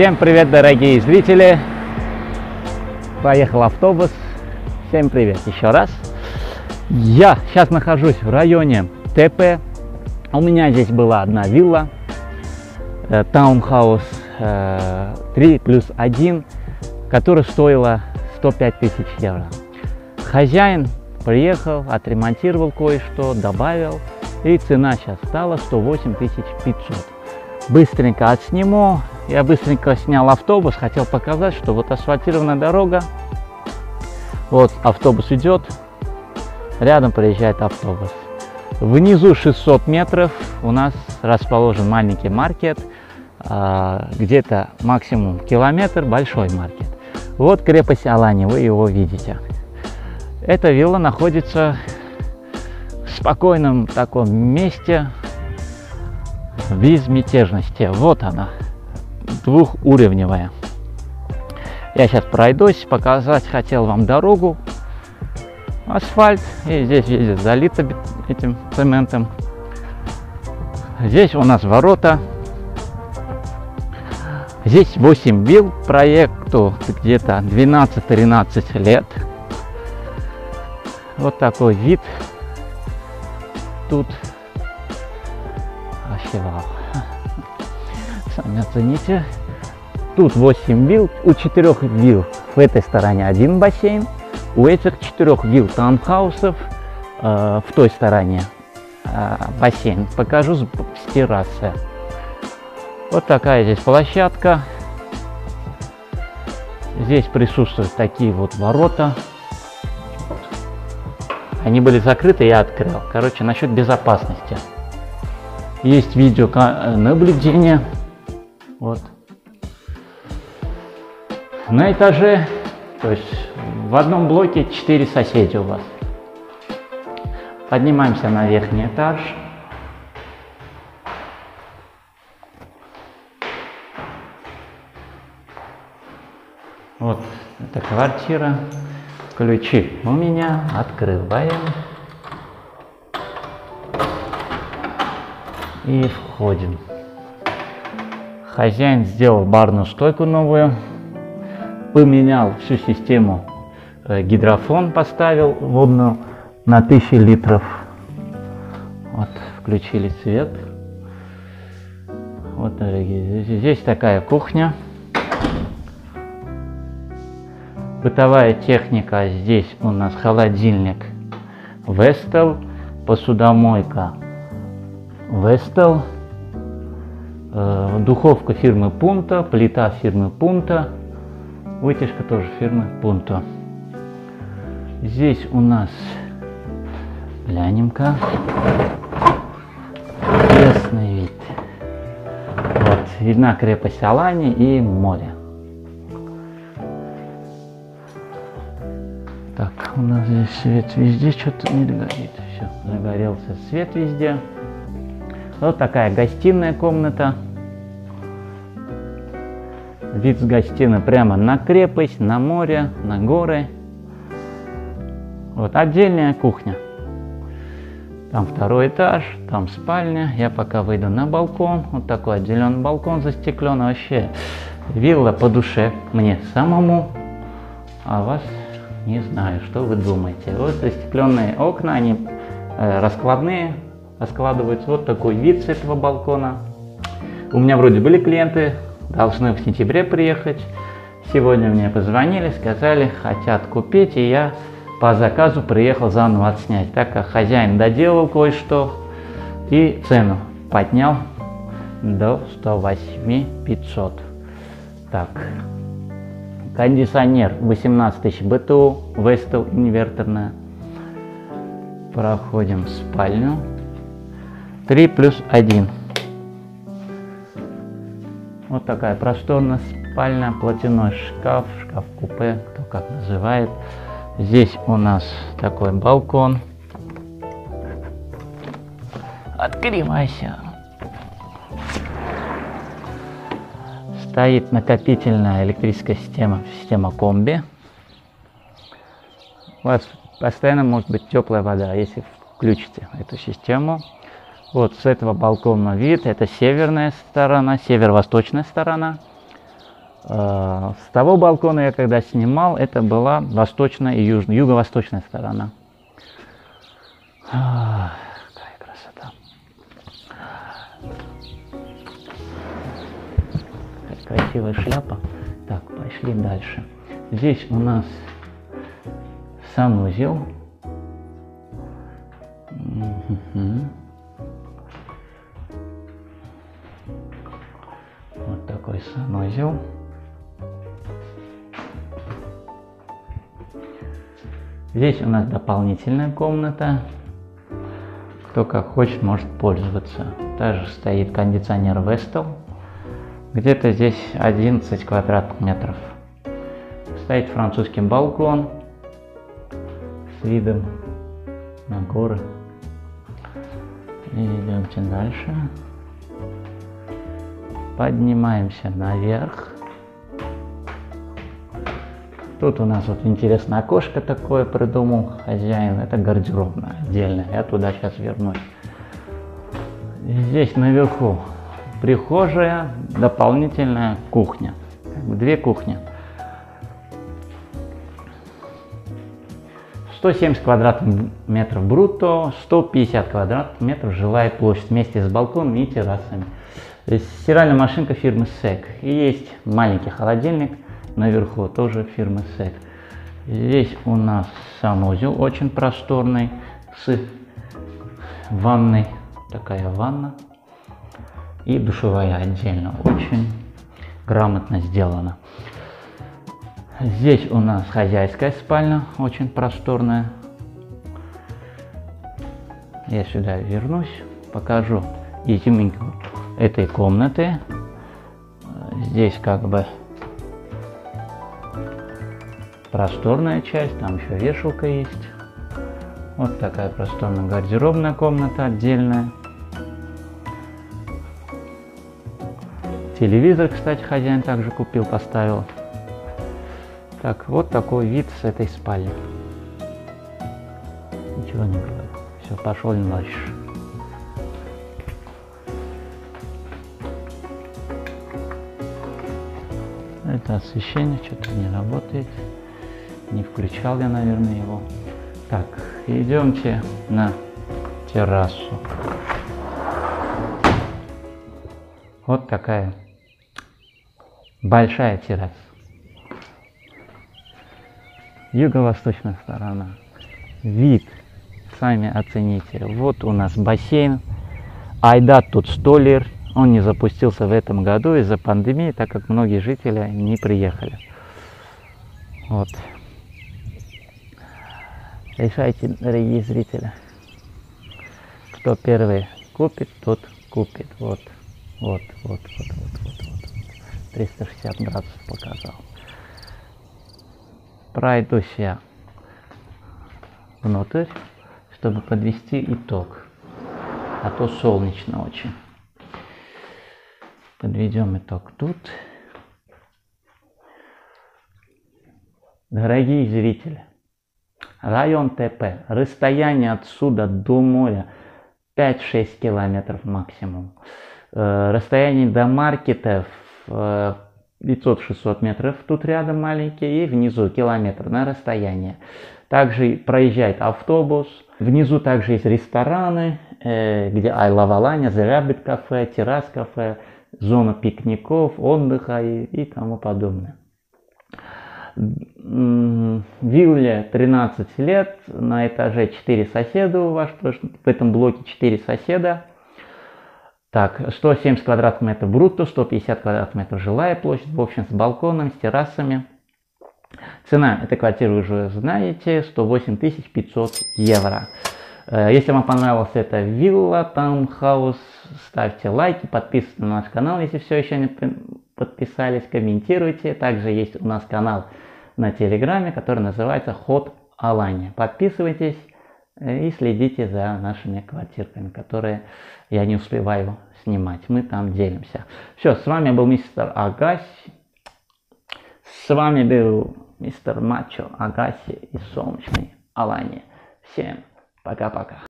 Всем привет, дорогие зрители! Поехал автобус. Всем привет еще раз. Я сейчас нахожусь в районе ТП. У меня здесь была одна вилла, э, таунхаус э, 3 плюс 1, которая стоила 105 тысяч евро. Хозяин приехал, отремонтировал кое-что, добавил, и цена сейчас стала 108 500. Быстренько отсниму. Я быстренько снял автобус, хотел показать, что вот асфальтированная дорога, вот автобус идет, рядом проезжает автобус. Внизу 600 метров у нас расположен маленький маркет, а, где-то максимум километр большой маркет. Вот крепость Алани, вы его видите. Эта вилла находится в спокойном таком месте, безмятежности. Вот она, двухуровневая. Я сейчас пройдусь, показать хотел вам дорогу, асфальт, и здесь везде залито этим цементом. Здесь у нас ворота. Здесь 8 вилл проекту, где-то 12-13 лет. Вот такой вид тут. Вообще вау. Сами оцените. Тут 8 вилл, у 4 вилл в этой стороне один бассейн, у этих четырех вилл таунхаусов э, в той стороне э, бассейн. Покажу с, с террасы. Вот такая здесь площадка. Здесь присутствуют такие вот ворота. Они были закрыты, я открыл. Короче, насчет безопасности. Есть видео наблюдение. Вот. На этаже, то есть в одном блоке 4 соседа у вас. Поднимаемся на верхний этаж. Вот это квартира. Ключи у меня. Открываем. И входим. Хозяин сделал барную стойку новую. Поменял всю систему. Э, гидрофон поставил водную на 1000 литров. Вот, включили свет. Вот, дорогие, здесь такая кухня. Бытовая техника. Здесь у нас холодильник Vestel, посудомойка э, духовка фирмы Punto, плита фирмы Punto, вытяжка тоже фирмы Punto. Здесь у нас глянем-ка. Чудесный вид. Вот, видна крепость Алани и море. Так, у нас здесь свет везде что-то не горит. Все, загорелся свет везде. Вот такая гостиная комната. Вид с гостиной прямо на крепость, на море, на горы. Вот отдельная кухня. Там второй этаж, там спальня. Я пока выйду на балкон. Вот такой отделенный балкон застеклен. Вообще вилла по душе мне самому. А вас не знаю, что вы думаете. Вот застекленные окна, они э, раскладные, раскладываются. Вот такой вид с этого балкона. У меня вроде были клиенты, должны в сентябре приехать. Сегодня мне позвонили, сказали, хотят купить, и я по заказу приехал заново отснять, так как хозяин доделал кое-что и цену поднял до 108 500. Так, кондиционер 18 тысяч БТУ, Vestel инверторная. Проходим в спальню. 3 плюс 1. Вот такая просторная спальня, платяной шкаф, шкаф-купе, кто как называет. Здесь у нас такой балкон. Открывайся. стоит накопительная электрическая система, система комби. У вас постоянно может быть теплая вода, если включите эту систему. Вот с этого балкона вид, это северная сторона, северо-восточная сторона. Э, с того балкона я когда снимал, это была восточная и южная, юго-восточная сторона. Какая красота. Какая красивая шляпа. Так, пошли дальше. Здесь у нас санузел. Вот такой санузел. Здесь у нас дополнительная комната. Кто как хочет, может пользоваться. Также стоит кондиционер Vestel. Где-то здесь 11 квадратных метров. Стоит французский балкон с видом на горы. И идемте дальше. Поднимаемся наверх. Тут у нас вот интересное окошко такое придумал хозяин. Это гардеробная отдельная. Я туда сейчас вернусь. Здесь наверху прихожая, дополнительная кухня. Две кухни. 170 квадратных метров брутто, 150 квадратных метров жилая площадь вместе с балконом и террасами. Стиральная машинка фирмы SEC. И есть маленький холодильник – наверху тоже фирмы SEC. Здесь у нас санузел очень просторный с ванной, такая ванна и душевая отдельно, очень грамотно сделано. Здесь у нас хозяйская спальня, очень просторная. Я сюда вернусь, покажу изюминку этой комнаты. Здесь как бы просторная часть, там еще вешалка есть. Вот такая просторная гардеробная комната отдельная. Телевизор, кстати, хозяин также купил, поставил. Так, вот такой вид с этой спальни. Ничего не говорю. Все, пошел дальше. Это освещение что-то не работает. Не включал я, наверное, его. Так, идемте на террасу. Вот такая большая терраса. Юго-восточная сторона. Вид, сами оцените. Вот у нас бассейн. Айдат тут столер. Он не запустился в этом году из-за пандемии, так как многие жители не приехали. Вот. Решайте, дорогие зрители. Кто первый купит, тот купит. Вот, вот, вот, вот, вот, вот, вот. 360 градусов показал. Пройдусь я внутрь, чтобы подвести итог. А то солнечно очень. Подведем итог тут. Дорогие зрители, Район ТП. Расстояние отсюда до моря 5-6 километров максимум. Э, расстояние до маркетов 500-600 э, метров тут рядом маленькие и внизу километр на расстояние. Также проезжает автобус. Внизу также есть рестораны, э, где Айла Валаня, The Rabbit кафе, террас кафе, зона пикников, отдыха и, и тому подобное. Вилле 13 лет, на этаже 4 соседа у вас, в этом блоке 4 соседа. Так, 170 квадратных метров брутто, 150 квадратных метров жилая площадь, в общем, с балконом, с террасами. Цена этой квартиры вы уже знаете, 108 500 евро. Э, если вам понравилась эта вилла, таунхаус, ставьте лайки, подписывайтесь на наш канал, если все еще не подписались, комментируйте. Также есть у нас канал на Телеграме, который называется Ход Алания. Подписывайтесь э, и следите за нашими квартирками, которые я не успеваю снимать. Мы там делимся. Все, с вами был мистер Агаси. С вами был мистер Мачо Агаси из солнечной Алании. Всем пока-пока.